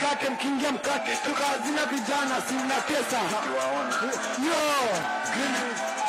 Kake mkiingia mkate. Tuka zina vijana sina pesa. Yo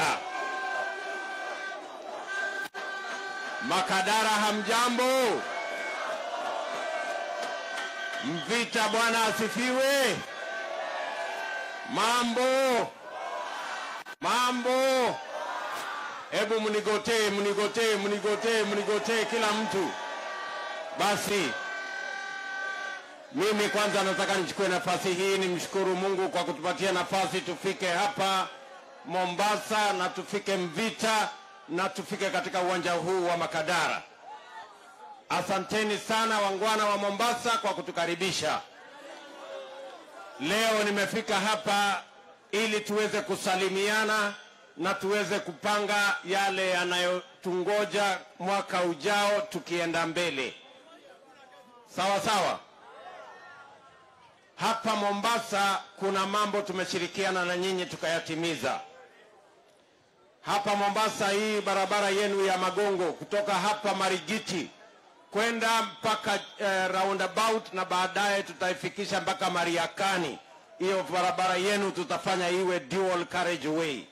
Haya. Makadara hamjambo? Mvita bwana asifiwe. Mambo. Mambo. Hebu mnigotee, mnigotee, mnigotee, mnigotee kila mtu. Basi mimi kwanza nataka nichukue nafasi hii nimshukuru Mungu kwa kutupatia nafasi tufike hapa Mombasa na tufike Mvita na tufike katika uwanja huu wa Makadara. Asanteni sana wangwana wa Mombasa kwa kutukaribisha. Leo nimefika hapa ili tuweze kusalimiana na tuweze kupanga yale yanayotungoja mwaka ujao tukienda mbele. Sawa sawa. Hapa Mombasa kuna mambo tumeshirikiana na nyinyi tukayatimiza. Hapa Mombasa, hii barabara yenu ya Magongo kutoka hapa Marigiti kwenda mpaka eh, roundabout na baadaye tutaifikisha mpaka Mariakani. Hiyo barabara yenu tutafanya iwe dual carriageway,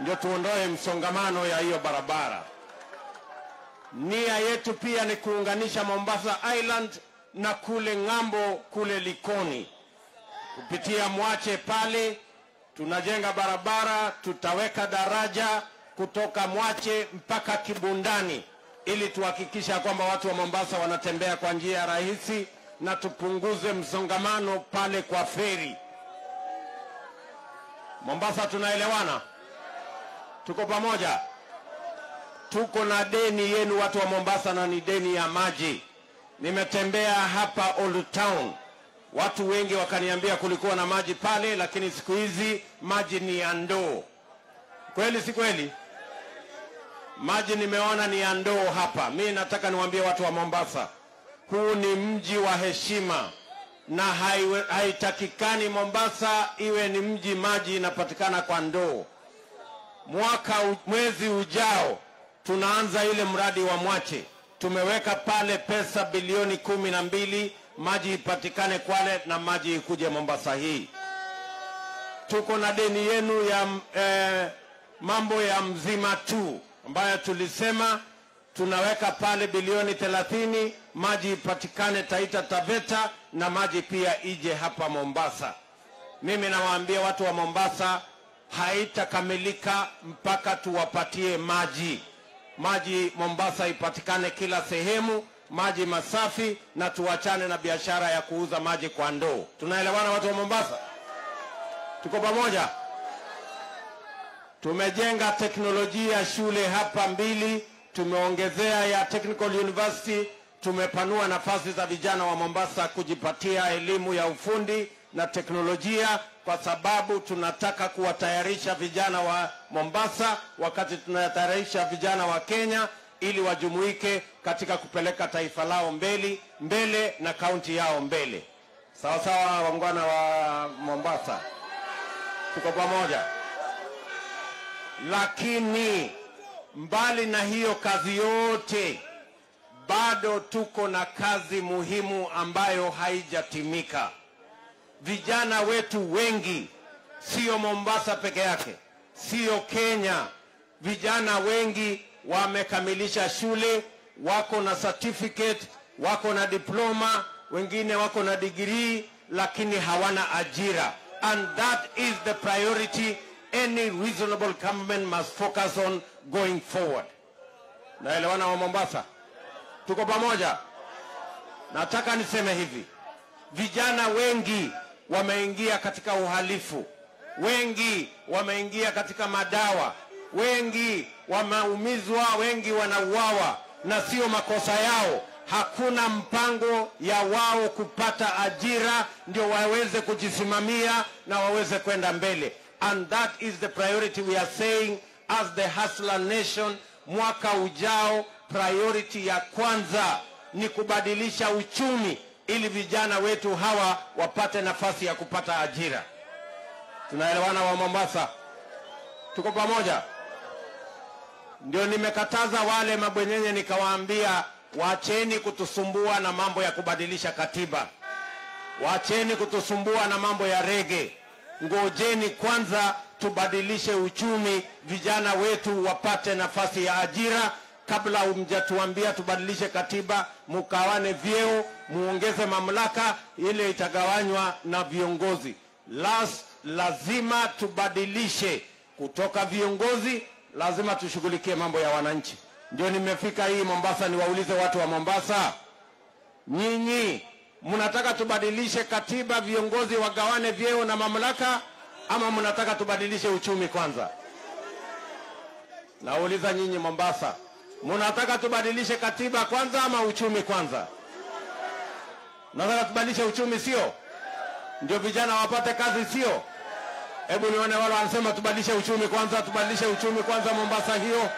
ndio tuondoe msongamano ya hiyo barabara. Nia yetu pia ni kuunganisha Mombasa Island na kule ng'ambo kule Likoni kupitia Mwache pale tunajenga barabara, tutaweka daraja kutoka Mwache mpaka Kibundani ili tuhakikisha kwamba watu wa Mombasa wanatembea kwa njia rahisi na tupunguze msongamano pale kwa feri. Mombasa tunaelewana? Tuko pamoja? Tuko na deni yenu watu wa Mombasa na ni deni ya maji. Nimetembea hapa Old Town, watu wengi wakaniambia kulikuwa na maji pale, lakini siku hizi maji ni ya ndoo. Kweli si kweli? Maji nimeona ni ya ndoo hapa. Mi nataka niwaambie watu wa Mombasa, huu ni mji wa heshima na haitakikani Mombasa iwe ni mji maji inapatikana kwa ndoo. Mwaka mwezi ujao tunaanza ile mradi wa Mwache, tumeweka pale pesa bilioni kumi na mbili maji ipatikane Kwale na maji ikuje Mombasa hii. Tuko na deni yenu ya eh, mambo ya mzima tu ambayo tulisema tunaweka pale bilioni thelathini maji ipatikane Taita Taveta na maji pia ije hapa Mombasa. Mimi nawaambia watu wa Mombasa, haitakamilika mpaka tuwapatie maji. Maji Mombasa ipatikane kila sehemu, maji masafi, na tuachane na biashara ya kuuza maji kwa ndoo. Tunaelewana watu wa Mombasa? Tuko pamoja? Tumejenga teknolojia shule hapa mbili, tumeongezea ya Technical University, tumepanua nafasi za vijana wa Mombasa kujipatia elimu ya ufundi na teknolojia, kwa sababu tunataka kuwatayarisha vijana wa Mombasa wakati tunatayarisha vijana wa Kenya ili wajumuike katika kupeleka taifa lao mbele, mbele na kaunti yao mbele. Sawa sawa, wangwana wa Mombasa, tuko pamoja lakini mbali na hiyo kazi yote bado tuko na kazi muhimu ambayo haijatimika. Vijana wetu wengi, sio Mombasa peke yake, sio Kenya, vijana wengi wamekamilisha shule, wako na certificate, wako na diploma, wengine wako na degree, lakini hawana ajira, and that is the priority any reasonable government must focus on going forward. Naelewana wa Mombasa, tuko pamoja. Nataka niseme hivi, vijana wengi wameingia katika uhalifu, wengi wameingia katika madawa, wengi wameumizwa, wengi wanauawa, na sio makosa yao. Hakuna mpango ya wao kupata ajira ndio waweze kujisimamia na waweze kwenda mbele, and that is the priority we are saying as the Hustler Nation. Mwaka ujao priority ya kwanza ni kubadilisha uchumi ili vijana wetu hawa wapate nafasi ya kupata ajira. Tunaelewana wa Mombasa? Tuko pamoja? Ndio nimekataza wale mabwenyenye, nikawaambia wacheni kutusumbua na mambo ya kubadilisha katiba, wacheni kutusumbua na mambo ya rege. Ngojeni kwanza tubadilishe uchumi, vijana wetu wapate nafasi ya ajira kabla mjatuambia tubadilishe katiba, mukawane vyeo, muongeze mamlaka, ile itagawanywa na viongozi. Las, lazima tubadilishe kutoka viongozi, lazima tushughulikie mambo ya wananchi. Ndio nimefika hii Mombasa niwaulize watu wa Mombasa, nyinyi mnataka tubadilishe katiba, viongozi wagawane vyeo na mamlaka, ama mnataka tubadilishe uchumi kwanza? Nauliza nyinyi Mombasa, mnataka tubadilishe katiba kwanza ama uchumi kwanza? Nataka tubadilishe uchumi, sio ndio vijana wapate kazi, sio? Hebu nione wale wanasema tubadilishe uchumi kwanza, tubadilishe uchumi kwanza Mombasa hiyo.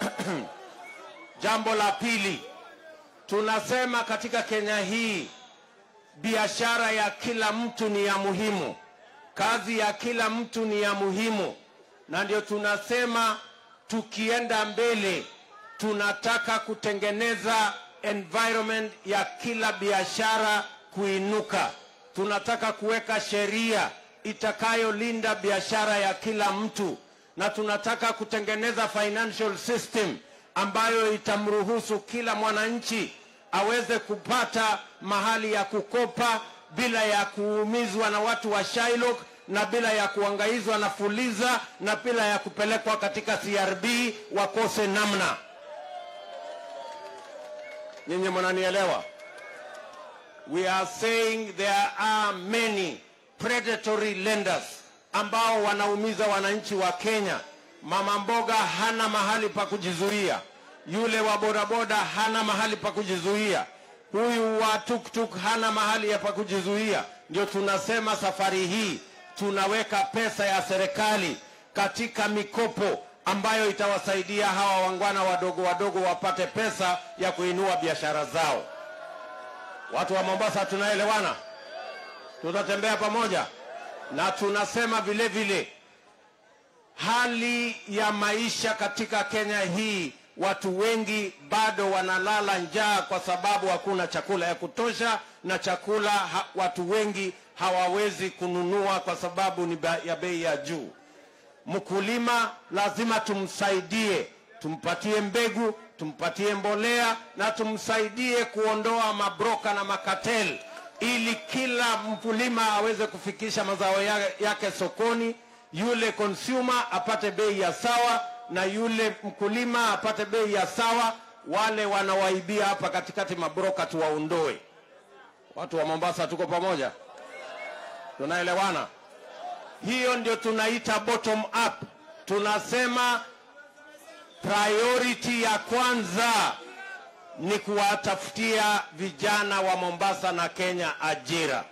Jambo la pili, tunasema katika Kenya hii biashara ya kila mtu ni ya muhimu, kazi ya kila mtu ni ya muhimu, na ndio tunasema tukienda mbele tunataka kutengeneza environment ya kila biashara kuinuka. Tunataka kuweka sheria itakayolinda biashara ya kila mtu, na tunataka kutengeneza financial system ambayo itamruhusu kila mwananchi aweze kupata mahali ya kukopa bila ya kuumizwa na watu wa Shylock na bila ya kuangaizwa na Fuliza na bila ya kupelekwa katika CRB wakose namna. Nyinyi mnanielewa? We are saying there are many predatory lenders ambao wanaumiza wananchi wa Kenya. Mama mboga hana mahali pa kujizuia, yule wa bodaboda hana mahali pa kujizuia, huyu wa tuktuk hana mahali ya pa kujizuia. Ndio tunasema safari hii tunaweka pesa ya serikali katika mikopo ambayo itawasaidia hawa wangwana wadogo wadogo wapate pesa ya kuinua biashara zao. Watu wa Mombasa, tunaelewana? Tutatembea pamoja, na tunasema vile vile hali ya maisha katika Kenya hii, watu wengi bado wanalala njaa kwa sababu hakuna chakula ya kutosha, na chakula ha, watu wengi hawawezi kununua kwa sababu ni ya bei ya juu. Mkulima lazima tumsaidie, tumpatie mbegu, tumpatie mbolea na tumsaidie kuondoa mabroka na makatel, ili kila mkulima aweze kufikisha mazao yake sokoni, yule consumer apate bei ya sawa na yule mkulima apate bei ya sawa. Wale wanawaibia hapa katikati mabroka tuwaondoe. Watu wa Mombasa, tuko pamoja, tunaelewana? Hiyo ndio tunaita bottom up. Tunasema priority ya kwanza ni kuwatafutia vijana wa Mombasa na Kenya ajira.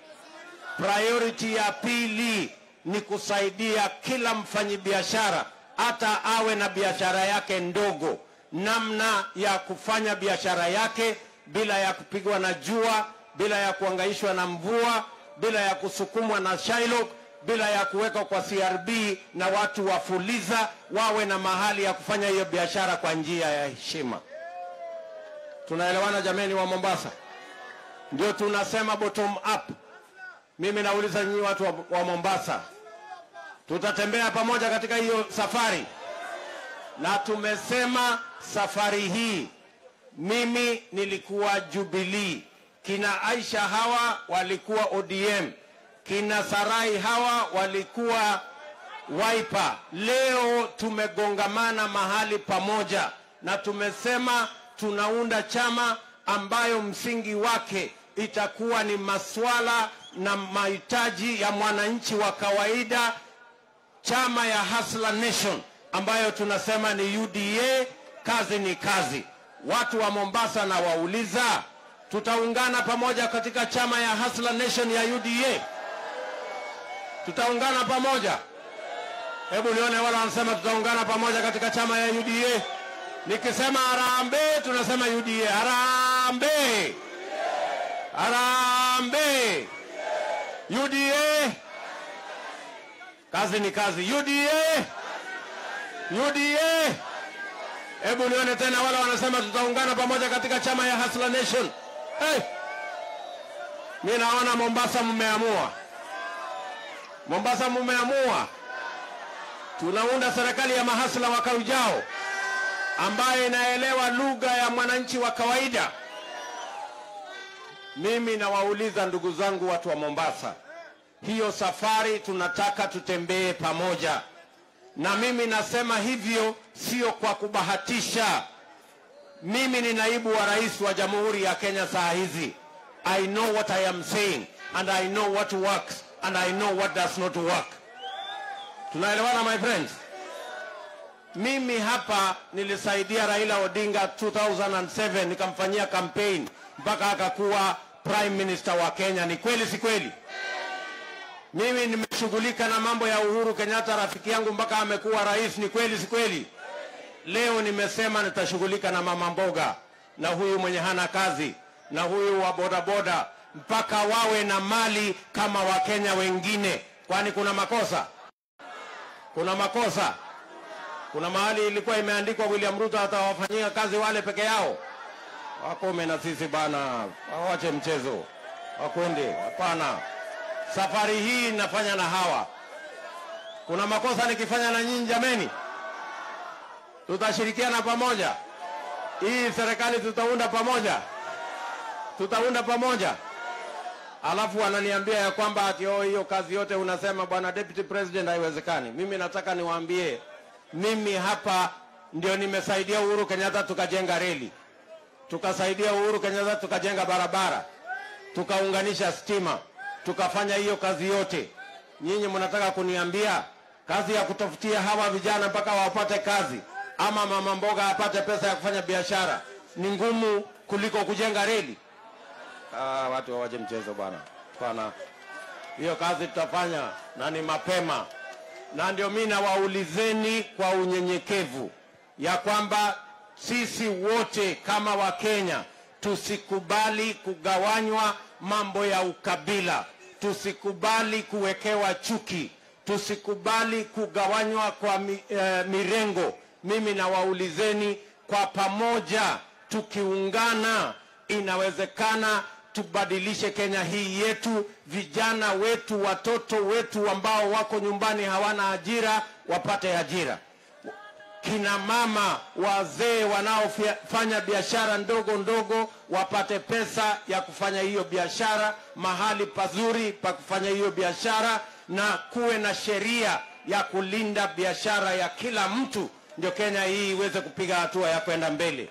Priority ya pili ni kusaidia kila mfanyibiashara hata awe na biashara yake ndogo, namna ya kufanya biashara yake bila ya kupigwa na jua, bila ya kuangaishwa na mvua, bila ya kusukumwa na Shylock bila ya kuwekwa kwa CRB na watu wafuliza, wawe na mahali ya kufanya hiyo biashara kwa njia ya heshima. Tunaelewana jameni wa Mombasa? Ndio tunasema bottom up. Mimi nauliza nyinyi watu wa, wa Mombasa, tutatembea pamoja katika hiyo safari, na tumesema safari hii, mimi nilikuwa Jubilee, kina Aisha hawa walikuwa ODM kina Sarai hawa walikuwa waipa Leo tumegongamana mahali pamoja na tumesema tunaunda chama ambayo msingi wake itakuwa ni maswala na mahitaji ya mwananchi wa kawaida chama ya Hustler Nation ambayo tunasema ni UDA, kazi ni kazi. Watu wa Mombasa na wauliza, tutaungana pamoja katika chama ya Hustler Nation ya UDA? Tutaungana pamoja? Hebu nione wale wanasema tutaungana pamoja katika chama ya UDA. Nikisema harambee, tunasema UDA. Harambee, harambee, UDA. Kazi ni kazi. UDA, UDA. Hebu nione tena wale wanasema tutaungana pamoja katika chama ya Hustler Nation. Hey. Mi naona Mombasa mmeamua, Mombasa mmeamua tunaunda serikali ya mahasla mwaka ujao ambayo inaelewa lugha ya mwananchi wa kawaida. Mimi nawauliza ndugu zangu, watu wa Mombasa, hiyo safari tunataka tutembee pamoja, na mimi nasema hivyo sio kwa kubahatisha. Mimi ni naibu wa rais wa Jamhuri ya Kenya saa hizi. I know what I am saying and I know what works and I know what does not work. Tunaelewana my friends? Mimi hapa nilisaidia Raila Odinga 2007 nikamfanyia campaign mpaka akakuwa prime minister wa Kenya. Ni kweli si kweli? Mimi nimeshughulika na mambo ya Uhuru Kenyatta rafiki yangu mpaka amekuwa rais. Ni kweli si kweli? Leo nimesema nitashughulika na mama mboga na huyu mwenye hana kazi na huyu wa bodaboda mpaka wawe na mali kama Wakenya wengine. Kwani kuna makosa? Kuna makosa? Kuna mahali ilikuwa imeandikwa William Ruto atawafanyia kazi wale peke yao? Wakome na sisi bana, wawache mchezo, wakwende. Hapana, safari hii nafanya na hawa. Kuna makosa nikifanya na nyinyi jameni? Tutashirikiana pamoja. Hii serikali tutaunda pamoja, tutaunda pamoja. Alafu wananiambia ya kwamba ati oh, hiyo kazi yote unasema bwana deputy president haiwezekani. Mimi nataka niwaambie, mimi hapa ndio nimesaidia Uhuru Kenyatta tukajenga reli, tukasaidia Uhuru Kenyatta tukajenga barabara, tukaunganisha stima, tukafanya hiyo kazi yote. Nyinyi mnataka kuniambia kazi ya kutafutia hawa vijana mpaka wapate kazi ama mama mboga apate pesa ya kufanya biashara ni ngumu kuliko kujenga reli? Ah, watu wawache mchezo bwana. Bwana, hiyo kazi tutafanya na ni mapema, na ndio mimi nawaulizeni kwa unyenyekevu ya kwamba sisi wote kama Wakenya tusikubali kugawanywa mambo ya ukabila, tusikubali kuwekewa chuki, tusikubali kugawanywa kwa mi, eh, mirengo. Mimi nawaulizeni kwa pamoja, tukiungana inawezekana tubadilishe Kenya hii yetu. Vijana wetu, watoto wetu ambao wako nyumbani hawana ajira wapate ajira. Kina mama, wazee wanaofanya biashara ndogo ndogo wapate pesa ya kufanya hiyo biashara, mahali pazuri pa kufanya hiyo biashara, na kuwe na sheria ya kulinda biashara ya kila mtu, ndio Kenya hii iweze kupiga hatua ya kwenda mbele.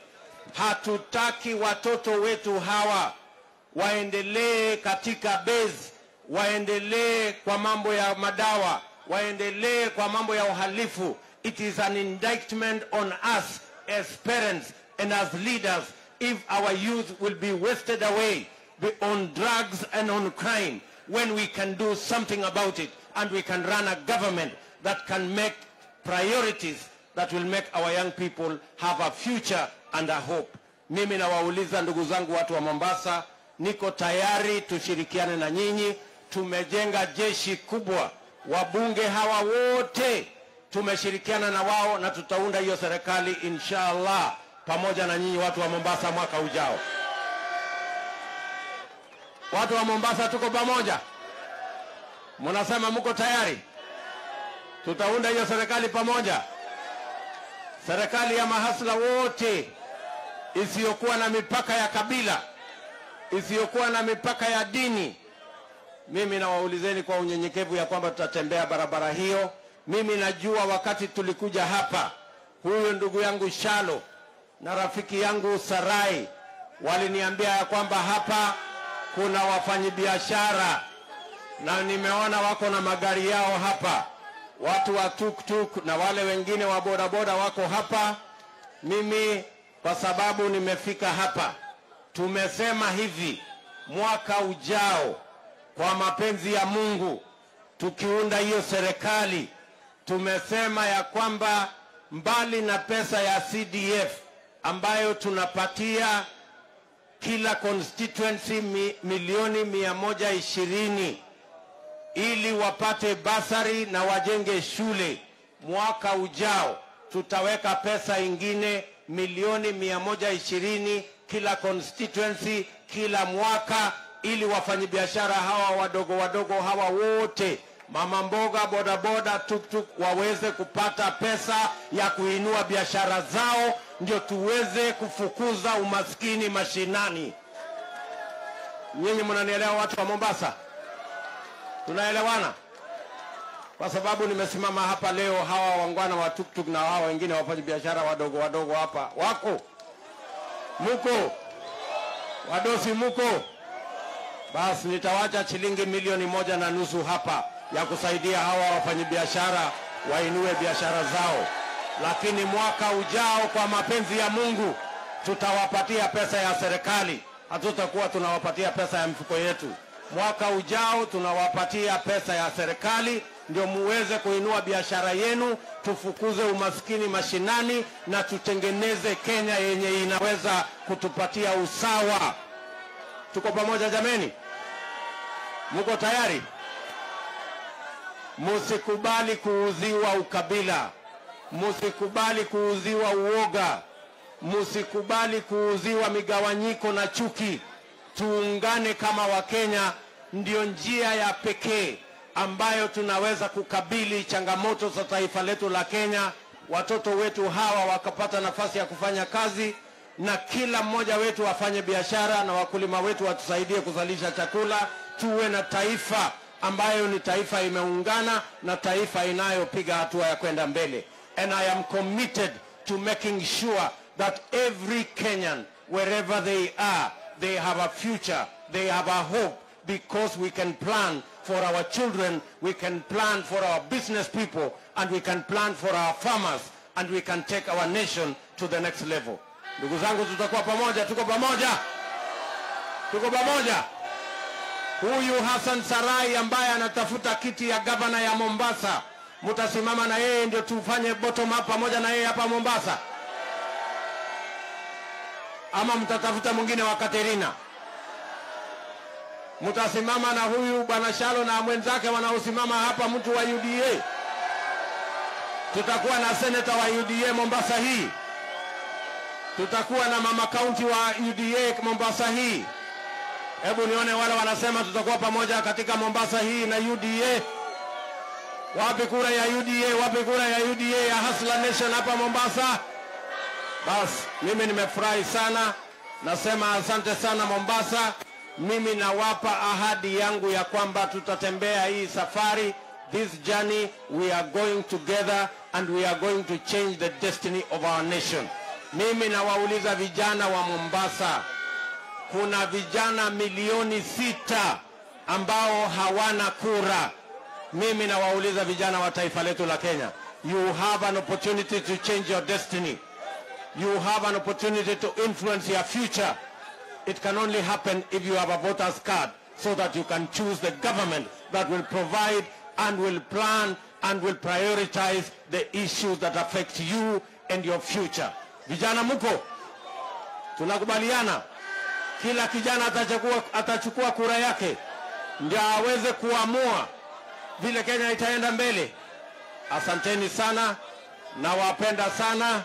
Hatutaki watoto wetu hawa waendelee katika base, waendelee kwa mambo ya madawa, waendelee kwa mambo ya uhalifu. It is an indictment on us as parents and as leaders if our youth will be wasted away on drugs and on crime when we can do something about it and we can run a government that can make priorities that will make our young people have a future and a hope. Mimi nawauliza ndugu zangu watu wa Mombasa, niko tayari tushirikiane na nyinyi. Tumejenga jeshi kubwa, wabunge hawa wote tumeshirikiana na wao na tutaunda hiyo serikali inshallah, pamoja na nyinyi watu wa Mombasa mwaka ujao. Watu wa Mombasa tuko pamoja, mnasema mko tayari? Tutaunda hiyo serikali pamoja, serikali ya mahasla wote isiyokuwa na mipaka ya kabila, isiyokuwa na mipaka ya dini. Mimi nawaulizeni kwa unyenyekevu ya kwamba tutatembea barabara hiyo. Mimi najua wakati tulikuja hapa, huyu ndugu yangu Shalo na rafiki yangu Sarai waliniambia ya kwamba hapa kuna wafanyibiashara na nimeona wako na magari yao hapa, watu wa tuktuk na wale wengine wa bodaboda wako hapa. Mimi kwa sababu nimefika hapa, tumesema hivi, mwaka ujao, kwa mapenzi ya Mungu, tukiunda hiyo serikali, tumesema ya kwamba mbali na pesa ya CDF ambayo tunapatia kila constituency mi, milioni mia moja ishirini ili wapate basari na wajenge shule. Mwaka ujao tutaweka pesa ingine milioni mia moja ishirini kila constituency kila mwaka, ili wafanyabiashara hawa wadogo wadogo hawa wote, mama mboga, bodaboda, tuktuk, waweze kupata pesa ya kuinua biashara zao, ndio tuweze kufukuza umaskini mashinani. Nyinyi mnanielewa, watu wa Mombasa? Tunaelewana? Kwa sababu nimesimama hapa leo, hawa wangwana wa tuktuk na hawa wengine wafanya biashara wadogo wadogo hapa wako, muko wadosi, muko basi, nitawacha shilingi milioni moja na nusu hapa ya kusaidia hawa wafanyabiashara wainue biashara zao, lakini mwaka ujao, kwa mapenzi ya Mungu, tutawapatia pesa ya serikali, hatutakuwa tunawapatia pesa ya mifuko yetu mwaka ujao tunawapatia pesa ya serikali ndio muweze kuinua biashara yenu, tufukuze umaskini mashinani na tutengeneze Kenya yenye inaweza kutupatia usawa. Tuko pamoja jameni? Mko tayari? Musikubali kuuziwa ukabila, musikubali kuuziwa uoga, musikubali kuuziwa migawanyiko na chuki. Tuungane kama Wakenya, ndio njia ya pekee ambayo tunaweza kukabili changamoto za taifa letu la Kenya, watoto wetu hawa wakapata nafasi ya kufanya kazi, na kila mmoja wetu afanye biashara, na wakulima wetu watusaidie kuzalisha chakula, tuwe na taifa ambayo ni taifa imeungana na taifa inayopiga hatua ya kwenda mbele. And I am committed to making sure that every Kenyan wherever they are they have a future, they have a hope, because we can plan for our children, we can plan for our business people, and we can plan for our farmers, and we can take our nation to the next level. Ndugu zangu, tutakuwa pamoja, tuko pamoja, tuko pamoja. Huyu Hassan Sarai ambaye anatafuta kiti ya gavana ya Mombasa, mtasimama na yeye ndio tufanye bottom up pamoja na yeye hapa Mombasa ama mtatafuta mwingine wa Katerina? Mtasimama na huyu bwana Shalo na mwenzake wanaosimama hapa, mtu wa UDA. Tutakuwa na seneta wa UDA Mombasa hii, tutakuwa na mama kaunti wa UDA Mombasa hii. Hebu nione wale wanasema tutakuwa pamoja katika Mombasa hii na UDA. Wapi kura ya UDA? Wapi kura ya UDA ya Hustler Nation hapa Mombasa? Basi mimi nimefurahi sana, nasema asante sana Mombasa. Mimi nawapa ahadi yangu ya kwamba tutatembea hii safari, this journey we are going together and we are going to change the destiny of our nation. Mimi nawauliza vijana wa Mombasa, kuna vijana milioni sita ambao hawana kura. Mimi nawauliza vijana wa taifa letu la Kenya, you have an opportunity to change your destiny. You have an opportunity to influence your future. It can only happen if you have a voter's card so that you can choose the government that will provide and will plan and will prioritize the issues that affect you and your future. Vijana muko? Tunakubaliana? Kila kijana atachukua, atachukua kura yake ndio aweze kuamua vile Kenya itaenda mbele. Asanteni sana, nawapenda sana.